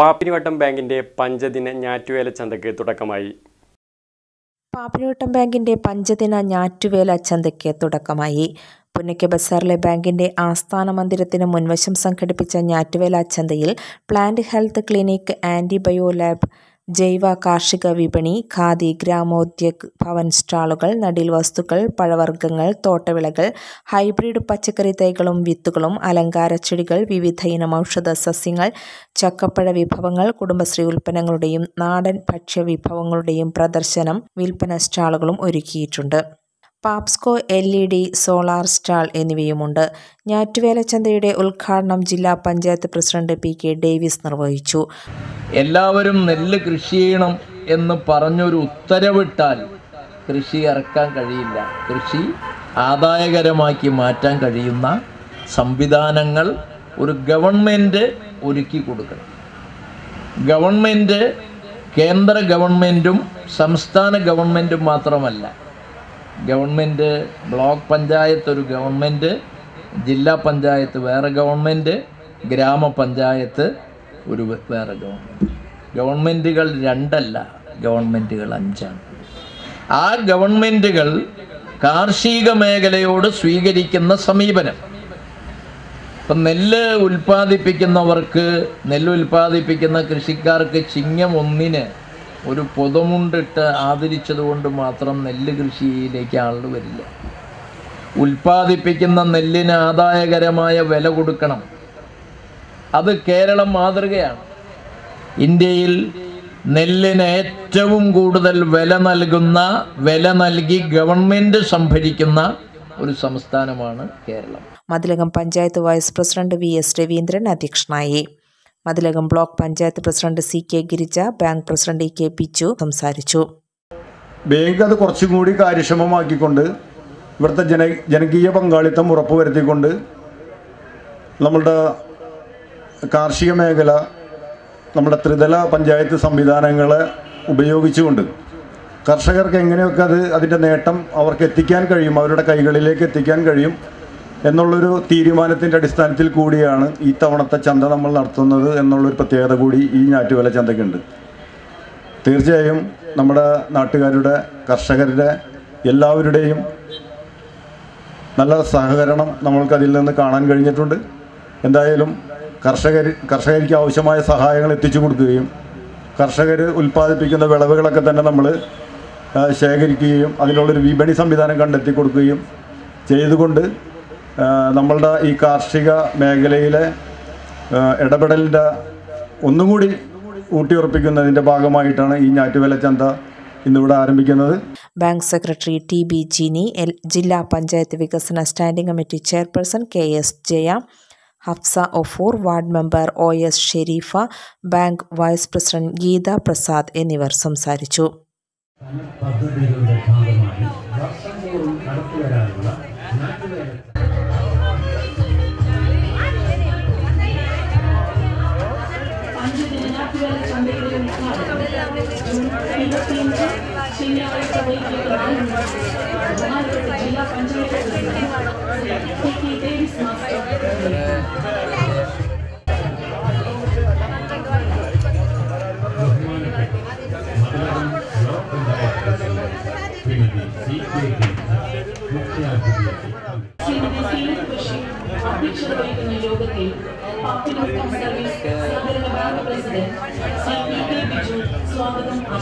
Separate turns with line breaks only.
പാപ്പിനിവട്ടം ബാങ്കിന്റെ പഞ്ചദിന ഞാറ്റുവേല ചന്തയ്ക്ക് തുടക്കമായി.
പാപ്പിനിവട്ടം ബാങ്കിന്റെ പഞ്ചദിന ഞാറ്റുവേല ചന്തയ്ക്ക് തുടക്കമായി. പുന്നയ്ക്ക ബസാറിലെ ബാങ്കിന്റെ ആസ്ഥാന മന്ദിരത്തിന് മുൻവശം സംഘടിപ്പിച്ച ഞാറ്റുവേല ചന്തയിൽ പ്ലാന്റ് ഹെൽത്ത് ക്ലിനിക് ആന്റിബയോ ലാബ് ജൈവ കാർഷിക വിപണി ഖാദി ഗ്രാമോദ്യഗ് ഭവൻ സ്റ്റാളുകൾ നടിൽ വസ്തുക്കൾ പഴവർഗങ്ങൾ തോട്ടവിളകൾ ഹൈബ്രിഡ് പച്ചക്കറി തൈകളും വിത്തുകളും അലങ്കാര ചെടികൾ വിവിധ ഇനം ഔഷധ സസ്യങ്ങൾ ചക്കപ്പഴ വിഭവങ്ങൾ കുടുംബശ്രീ ഉൽപ്പന്നങ്ങളുടെയും നാടൻ ഭക്ഷ്യ വിഭവങ്ങളുടെയും പ്രദർശനം വിൽപ്പന സ്റ്റാളുകളും ഒരുക്കിയിട്ടുണ്ട്. പാപ്സ്കോ L E D solar stall എന്നിവയുമുണ്ട്. ഞാറ്റുവേല ചന്തയുടെ ഉദ്ഘാടനം ജില്ലാ panchayat president P K Davis നിർവഹിച്ചു.
എല്ലാവരും നെല്ല് കൃഷി ചെയ്യണം എന്ന് പറഞ്ഞൊരു ഉത്തരവിട്ടാൽ കൃഷി ഇറക്കാൻ കഴിയില്ല. കൃഷി ആദായകരമാക്കി മാറ്റാൻ കഴിയുന്ന സംവിധാനങ്ങൾ ഒരു ഗവൺമെന്റ് ഒരുക്കി കൊടുക്കണം. ഗവൺമെന്റ് കേന്ദ്ര ഗവൺമെന്റും സംസ്ഥാന ഗവൺമെന്റും മാത്രമല്ല ഗവൺമെന്റ് ബ്ലോക്ക് പഞ്ചായത്ത് ഒരു ഗവൺമെന്റ് ജില്ലാ പഞ്ചായത്ത് വേറെ ഗവൺമെന്റ് ഗ്രാമപഞ്ചായത്ത് ഒരു വേറെ ഗവൺമെന്റ് ഗവൺമെന്റുകൾ രണ്ടല്ല ഗവൺമെന്റുകൾ അഞ്ചാണ്. ആ ഗവൺമെന്റുകൾ കാർഷിക മേഖലയോട് സ്വീകരിക്കുന്ന സമീപനം. ഇപ്പം നെല്ല് ഉൽപ്പാദിപ്പിക്കുന്നവർക്ക് നെല്ല് ഉൽപ്പാദിപ്പിക്കുന്ന കൃഷിക്കാർക്ക് ചിങ്ങം ഒന്നിന് ഒരു പൊതുമുണ്ടിട്ട് ആദരിച്ചത് കൊണ്ട് മാത്രം നെല്ല് കൃഷിയിലേക്ക് ആളുകൾ വരില്ല. ഉൽപ്പാദിപ്പിക്കുന്ന നെല്ലിന് ആദായകരമായ വില കൊടുക്കണം. അത് കേരളം മാതൃകയാണ്. ഇന്ത്യയിൽ നെല്ലിന് ഏറ്റവും കൂടുതൽ വില നൽകുന്ന വില നൽകി ഗവൺമെന്റ് സംഭരിക്കുന്ന ഒരു സംസ്ഥാനമാണ് Keralam.
Mathilakam panchayat vice president V S Raveendran അധ്യക്ഷനായി. Mathilakam block panchayat president C K Girija bank president E K Pichu സംസാരിച്ചു.
ബാങ്ക് അത് കുറച്ചും കൂടി കാര്യക്ഷമമാക്കിക്കൊണ്ട് ഇവിടുത്തെ ജന ജനകീയ പങ്കാളിത്തം ഉറപ്പുവരുത്തിക്കൊണ്ട് നമ്മളുടെ കാർഷിക മേഖല നമ്മുടെ ത്രിതല പഞ്ചായത്ത് സംവിധാനങ്ങളെ ഉപയോഗിച്ചുകൊണ്ട് കർഷകർക്ക് എങ്ങനെയൊക്കെ അത് അതിന്റെ നേട്ടം അവർക്ക് എത്തിക്കാൻ കഴിയും അവരുടെ കൈകളിലേക്ക് എത്തിക്കാൻ കഴിയും എന്നുള്ളൊരു തീരുമാനത്തിന്റെ അടിസ്ഥാനത്തിൽ കൂടിയാണ് ഈ തവണത്തെ ചന്ത നമ്മൾ നടത്തുന്നത് എന്നുള്ളൊരു പ്രത്യേകത കൂടി ഈ ഞാറ്റുവേല ചന്തയ്ക്കുണ്ട്. തീർച്ചയായും നമ്മുടെ നാട്ടുകാരുടെ കർഷകരുടെ എല്ലാവരുടെയും നല്ല സഹകരണം നമ്മൾക്കതിൽ നിന്ന് കാണാൻ കഴിഞ്ഞിട്ടുണ്ട്. എന്തായാലും കർഷകർ കർഷകർക്ക് ആവശ്യമായ സഹായങ്ങൾ എത്തിച്ചു കൊടുക്കുകയും കർഷകർ ഉൽപ്പാദിപ്പിക്കുന്ന വിളവുകളൊക്കെ തന്നെ നമ്മൾ ശേഖരിക്കുകയും അതിനുള്ളൊരു വിപണി സംവിധാനം കണ്ടെത്തി കൊടുക്കുകയും ചെയ്തുകൊണ്ട് നമ്മളുടെ ഈ കാർഷിക മേഖലയിലെ ഇടപെടലിന്റെ ഒന്നും കൂടി ഊട്ടിയുറപ്പിക്കുന്നതിന്റെ ഭാഗമായിട്ടാണ് ഈ ഞാറ്റുവേല ചന്ത ഇന്നിവിടെ ആരംഭിക്കുന്നത്.
Bank secretary T B Jini L ജില്ലാ പഞ്ചായത്ത് വികസന standing committee chairperson K S Jaya Hafsa Ofoor ward member O S Shareefa bank vice president Geetha Prasad എന്നിവർ സംസാരിച്ചു.
പദ്ധതികളുടെ ഭാഗമായി വർഷം തോറും നടത്തിവരാനുള്ള നാട്ടുവേല
പഞ്ചദിനാറ്റുവേല ചന്തയുടെ ഉദ്ഘാടനം ജൂൺ ഇരുപത്തിയഞ്ച് ശനിയാഴ്ച വൈകിട്ട് നാല് മണിക്ക് ബഹുമാനപ്പെട്ട ജില്ലാ പഞ്ചായത്ത് പ്രസിഡന്റ് പി കെ